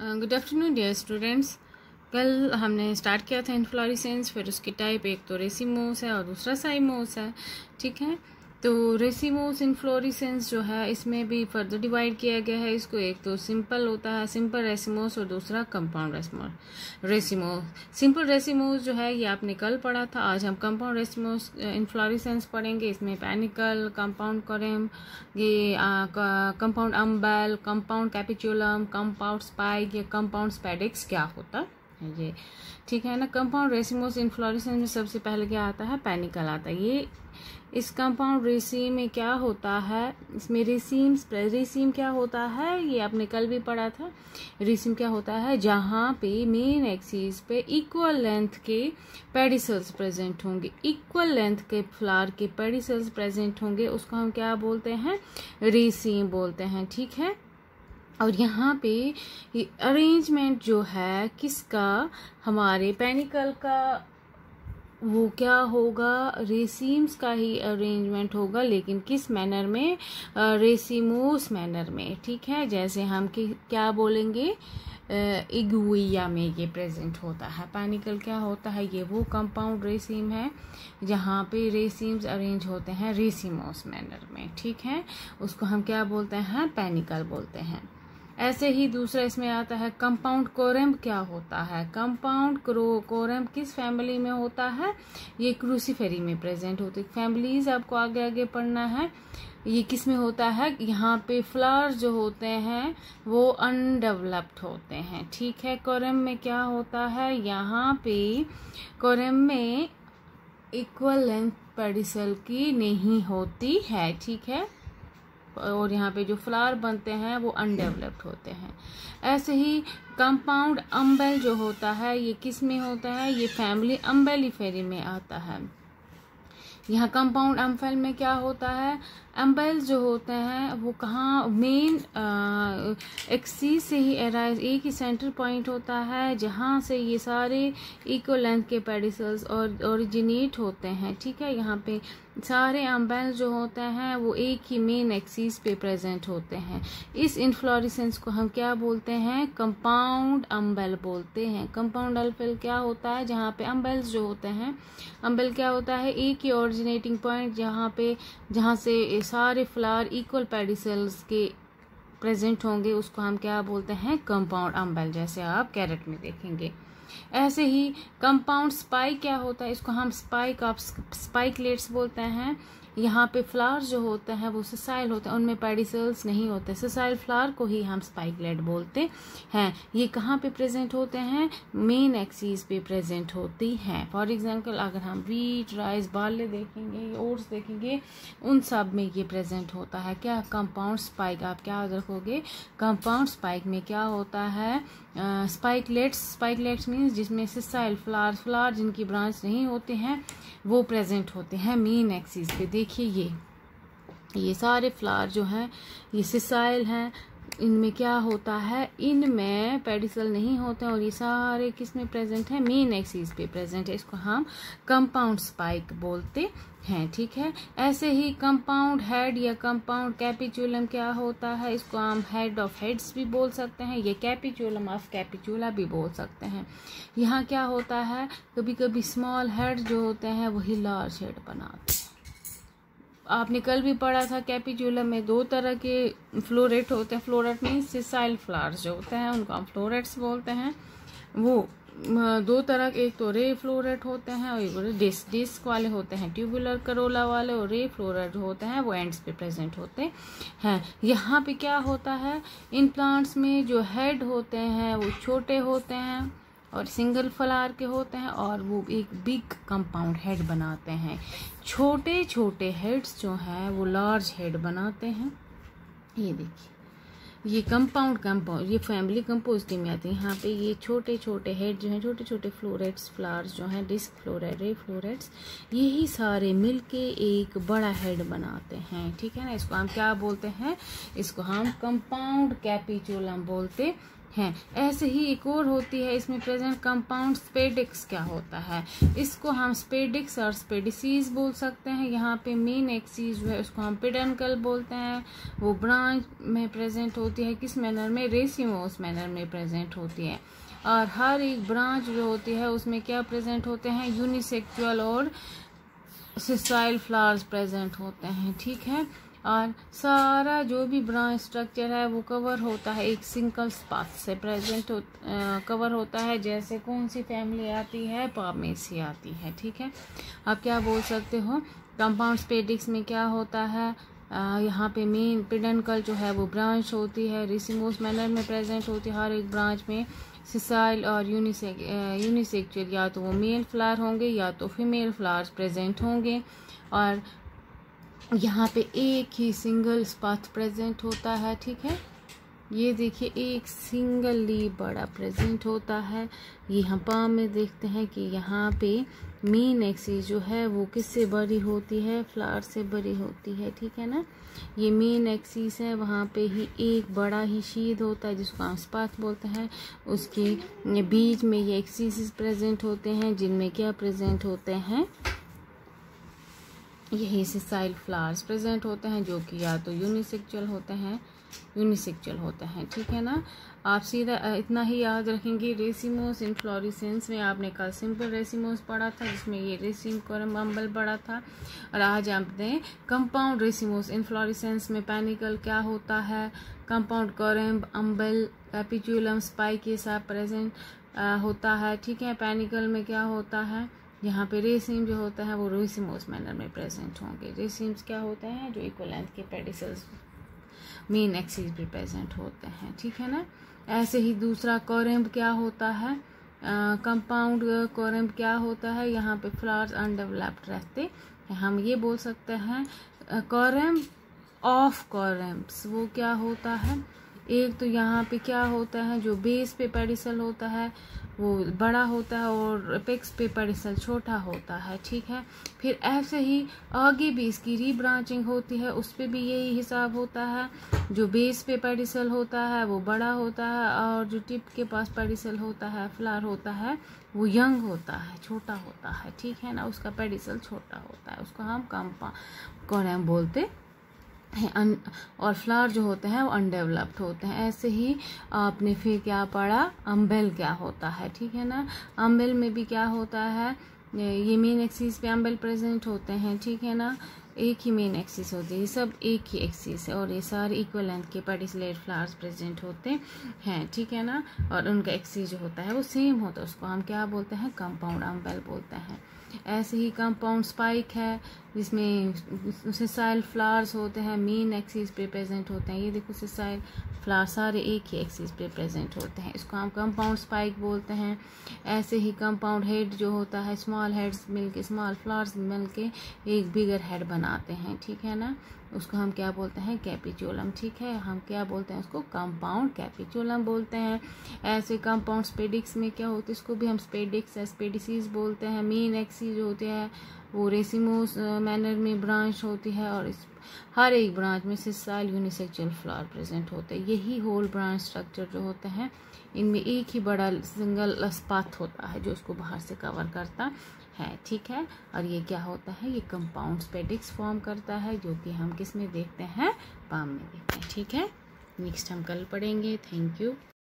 Good afternoon dear students कल हमने start किया था इनफ्लोरिसेंस फिर उसकी टाइप एक तो रेसिमोस है और दूसरा साइमोस है, ठीक है? तो रेसीमोस इन्फ्लोरिसेंस जो है, इसमें भी फर्दर डिवाइड किया गया है। इसको एक तो सिंपल होता है सिंपल रेसिमोस और दूसरा compound racemose racemose simple racemose जो है, ये आपने कल पढ़ा था। आज हम कंपाउंड रेसीमोस इन्फ्लोरिसेंस पढ़ेंगे। इसमें पैनिकल कंपाउंड करेम ये compound umbel compound capitulum compound spike या कंपाउंड स्पेडिक्स क्या होता? है ये ठीक है ना? कंपाउंड रेसिमोस इन्फ्लोरिसेंस में सबसे पहले क्या आता है? पैनिकल आता है। ये इस कंपाउंड रेसीम में क्या होता है? इसमें रेसीम रेसीम क्या होता है? ये आपने कल भी पढ़ा था। रेसीम क्या होता है? जहाँ पे मेन एक्सिस पे इक्वल लेंथ के पेडिसल्स प्रेजेंट होंगे। इक्वल लेंथ के फ्लावर के पेडिसल्स प्रेजेंट होंगे। उसको हम क्या बोलते हैं? रेसीम बोलते हैं। ठीक है? और यहाँ पे अरेंजमेंट जो है, किसका? हमारे पेनिकल का, वो क्या होगा? रेसीम्स का ही अरेंजमेंट होगा, लेकिन किस मैनर में? रेसीमोस मैनर में, ठीक है? जैसे हम कि, क्या बोलेंगे? इगुइया में ये प्रेजेंट होता है। पैनिकल क्या होता है? ये वो कंपाउंड रेसीम है, जहाँ पे रेसीम्स अरेंज होते हैं रेसीमोस मैनर में, ठीक है? उसको हम क्या बोलते हैं? पैनिकल बोलते हैं। ऐसे ही दूसरा इसमें आता है कंपाउंड कोरम क्या होता है? कंपाउंड कोरम किस फैमिली में होता है? ये क्रूसीफेरी में प्रेजेंट होती है। फैमिलीज़ आपको आगे आगे पढ़ना है। ये किसमें होता है? यहाँ पे फ्लावर्स जो होते हैं, वो अनडेवलप्ड होते हैं। ठीक है कोरम में क्या होता है? यहाँ पे कोरम में इक्वल लेंथ पेडिसल की नहीं होती है। ठीक है? और यहाँ पे जो फ्लावर बनते हैं, वो अनडेवलप्ड होते हैं। ऐसे ही कंपाउंड अम्बेल जो होता है, ये किसमें होता है? ये फैमिली अम्बेलीफेरी में आता है। यहाँ कंपाउंड अम्फेल में क्या होता है? एम्बेल्स जो होते हैं, वो कहाँ मेन एक्सीज से ही एराइज एक ही सेंटर पॉइंट होता है, जहाँ से ये सारे इक्वल लेंथ के पेडिसल्स और ओरिजिनेट होते हैं, ठीक है? यहाँ पे सारे अम्बेल्स जो होते हैं, वो एक ही मेन एक्सीस पे प्रेजेंट होते हैं। इस इन्फ्लोरिसेंस को हम क्या बोलते हैं? कंपाउंड अम्बेल बोलते हैं। कंपाउंड अल्फेल क्या होता है? जहाँ पे अम्बेल्स जो होते हैं अम्बेल क्या होता है? एक ही ओरिजिनेटिंग पॉइंट जहाँ पे, जहाँ से सारे फ्लावर इक्वल पेडिसल्स के प्रेजेंट होंगे, उसको हम क्या बोलते हैं? कंपाउंड अम्बेल जैसे आप कैरेट में देखेंगे। ऐसे ही कंपाउंड स्पाइक क्या होता है? इसको हम स्पाइक आप स्पाइकलेट्स बोलते हैं। यहाँ पे फ्लावर्स जो होते हैं, वो ससाइल होते हैं, उनमें पेडिसल्स नहीं होते। ससाइल फ्लावर को ही हम स्पाइकलेट बोलते हैं। ये कहाँ पे प्रेजेंट होते हैं? मेन एक्सीज पे प्रेजेंट होती हैं। फॉर एग्जांपल अगर हम वीट राइस बाले देखेंगे ओट्स देखेंगे, उन सब में ये प्रेजेंट होता है। क्या कंपाउंड स्पाइक आप क्या रखोगे? कंपाउंड स्पाइक में क्या होता है? स्पाइकलेट्स स्पाइकलेट्स मीन्स जिसमें सिसाइल फ्लावर फ्लावर जिनकी ब्रांच नहीं होते हैं, वो प्रेजेंट होते हैं। मेन एक्सीज पे देखिए ये ये सारे फ्लावर जो हैं, ये सिसाइल हैं, इनमें क्या होता है? इनमें पेडिसल नहीं होते हैं और ये सारे किसमें प्रेजेंट है? मेन एक्सिस पे प्रेजेंट है। इसको हम कंपाउंड स्पाइक बोलते हैं, ठीक है? ऐसे ही कंपाउंड हेड या कंपाउंड कैपिचुलम क्या होता है? इसको हम हेड ऑफ़ हेड्स भी बोल सकते हैं, ये कैपिचुलम ऑफ़ कैपिचुला भी बोल सकते हैं। यहाँ क्या होता है? कभी कभी स्मॉल हेड जो होते हैं, वही लार्ज हेड बनाते हैं। आपने कल भी पढ़ा था कैपिचुलम में दो तरह के फ्लोरेट होते हैं, फ्लोरेट मीन सिसाइल फ्लावर्स जो होते हैं, उनको हम फ्लोरेट्स बोलते हैं। वो दो तरह के, एक तो रे फ्लोरेट होते हैं और एक डिस्क डिस्क वाले होते हैं, ट्यूबुलर करोला वाले और रे फ्लोरेट होते हैं, वो एंड्स पे प्रेजेंट होते हैं। यहाँ पे क्या होता है, इन प्लांट्स में जो हेड होते हैं, वो छोटे होते हैं और सिंगल फ्लावर के होते हैं और वो एक बिग कंपाउंड हेड बनाते हैं। छोटे छोटे हेड्स जो हैं, वो लार्ज हेड बनाते हैं। ये देखिए, ये कंपाउंड कंपाउंड, ये फैमिली कंपोजिटी में आती है। यहाँ पे ये छोटे छोटे हेड जो हैं, छोटे छोटे फ्लोरेट्स, फ्लावर्स जो हैं, डिस्क फ्लोरेट रे फ्लोरेट्स, यही सारे मिलके एक बड़ा हेड बनाते हैं। ठीक है ना? इसको हम क्या बोलते हैं? इसको हम कंपाउंड कैपिचुलम बोलते हैं। ऐसे ही एक और होती है, इसमें प्रेजेंट कंपाउंड स्पेडिक्स क्या होता है? इसको हम स्पेडिक्स और स्पेडिसीज बोल सकते हैं। यहाँ पे मेन एक्सीज जो है, उसको हम पिडनकल बोलते हैं। वो ब्रांच में प्रेजेंट होती है, किस मैनर में? रेसिमोस मैनर में प्रेजेंट होती है। और हर एक ब्रांच जो होती है, उसमें क्या प्रेजेंट होते हैं? यूनिसेक्चुअल और सिसाइल फ्लावर्स प्रेजेंट होते हैं, ठीक है? और सारा जो भी ब्रांच स्ट्रक्चर है वो कवर होता है एक सिंगल स्पाथ से। प्रेजेंट हो, कवर होता है जैसे कौन सी फैमिली आती है पामेसी आती है ठीक है? आप क्या बोल सकते हो? कंपाउंड स्पेडिक्स में क्या होता है? यहाँ पे मेन पिडनकल जो है वो ब्रांच होती है। रिसिमोस मैनर में प्रेजेंट होती है हर एक ब्रांच में सिसाइल और यूनिसेक यूनिसेक्चुअल या तो वो मेल फ्लावर होंगे या तो फीमेल फ्लावर्स प्रेजेंट होंगे। और यहाँ पे एक ही सिंगल स्पाथ प्रेजेंट होता है, ठीक है? ये देखिए, एक सिंगल लीव बड़ा प्रेजेंट होता है। ये हम पाम में देखते हैं कि यहाँ पे मेन एक्सिस जो है वो किससे बड़ी होती है? फ्लावर से बड़ी होती है, ठीक है ना? ये मेन एक्सिस है, वहाँ पे ही एक बड़ा ही शीद होता है, जिसको स्पाथ बोलते हैं। उसके बीच में ये एक्सिस प्रेजेंट होते हैं, जिनमें क्या प्रेजेंट होते हैं? यही सिसाइल फ्लावर्स प्रेजेंट होते हैं, जो कि या तो यूनिसेक्चुअल होते हैं यूनिसेक्चुअल होते हैं, ठीक है ना? आप सीधा इतना ही याद रखेंगे, रेसिमोस इन इनफ्लोरिसेंस में आपने कल सिंपल रेसिमोस पढ़ा था, जिसमें ये रेसिम अम्बल पढ़ा था। और आज आपने कंपाउंड रेसिमोस इनफ्लोरिसेंस में पैनिकल क्या होता है? कंपाउंड कोरम अम्बल एपिचुलम स्पाइक के साथ प्रेजेंट होता है, ठीक है? पैनिकल में क्या होता है? यहाँ पे रेसिम जो होता है वो रेसिमोस मैनर में प्रेजेंट होंगे। रेसिम्स क्या होते हैं? जो इक्वल लेंथ के पेडिसल्स मेन एक्सिस भी प्रेजेंट होते हैं, ठीक है ना? ऐसे ही दूसरा कोरेम्ब क्या होता है? कंपाउंड कोरेम्ब क्या होता है? यहाँ पे फ्लावर्स अनडेवलप्ड रहते। हम ये बोल सकते हैं कोरेम्ब ऑफ़ कोरेम्ब्स वो क्या होता है? एक तो यहाँ पे क्या होता है, जो बेस पे पेडिसल होता है, वो बड़ा होता है और अपेक्स पे पेडिसल छोटा होता है, ठीक है? फिर ऐसे ही आगे भी इसकी रीब्रांचिंग होती है, उस पर भी यही हिसाब होता है। जो बेस पे पेडिसल होता है, वो बड़ा होता है और जो टिप के पास पेडिसल होता है फ्लार होता है, वो यंग होता है, छोटा होता है, ठीक है ना? उसका पेडिसल छोटा होता है, उसको हम कम कौन बोलते और फ्लावर जो होते हैं वो अनडेवलप्ड होते हैं। ऐसे ही आपने फिर क्या पढ़ा? अम्बेल क्या होता है, ठीक है ना? अम्बेल में भी क्या होता है? ये मेन एक्सिस पे अम्बेल प्रेजेंट होते हैं, ठीक है ना? एक ही मेन एक्सिस होती है, ये सब एक ही एक्सिस है, और ये सारे इक्वल लेंथ के पर्टिकुलर फ्लावर्स प्रेजेंट होते हैं, ठीक है ना? और उनका एक्सिस जो होता है वो सेम होता है, उसको हम क्या बोलते हैं? कंपाउंड अम्बेल बोलते हैं। ऐसे ही कंपाउंड स्पाइक है, जिसमें सिसाइल फ्लावर्स होते हैं मेन एक्सिस पे प्रेजेंट होते हैं। ये देखो सिसाइल फ्लावर सारे एक ही एक्सिस पे प्रेजेंट होते हैं। इसको हम कंपाउंड स्पाइक बोलते हैं। ऐसे ही कंपाउंड हेड जो होता है स्मॉल हेड्स मिलके स्मॉल फ्लावर्स मिलके एक बिगर हेड बनाते हैं, ठीक है ना? उसको हम क्या बोलते हैं? कैपिचोलम, ठीक है? हम क्या बोलते हैं उसको? कंपाउंड कैपिचोलम बोलते हैं। ऐसे कंपाउंड स्पेडिक्स में क्या होता है? इसको भी हम स्पेडिक्स, स्पेडिसीज बोलते हैं। मेन एक्सीज होते हैं, वो रेसिमोस मैनर में ब्रांच होती है और इस, हर एक ब्रांच में सिसाइल यूनिसेक्चुअल फ्लावर प्रेजेंट होते हैं। यही होल ब्रांच स्ट्रक्चर जो होते हैं, इनमें एक ही बड़ा सिंगल स्पाथ होता है जो उसको बाहर से कवर करता है, ठीक है? और ये क्या होता है? ये कंपाउंड स्पेडिक्स फॉर्म करता है, जो कि हम किसमें देखते हैं? पाम में देखते हैं, ठीक है? नेक्स्ट हम कल पढ़ेंगे थैंक यू